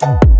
Thank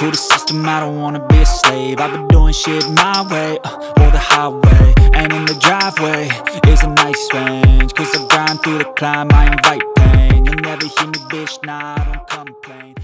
To the system, I don't wanna be a slave. I've been doing shit my way, uh, or the highway. And in the driveway is a nice range Cause I grind through the climb, I invite pain. You'll never hear me, bitch, nah, I don't complain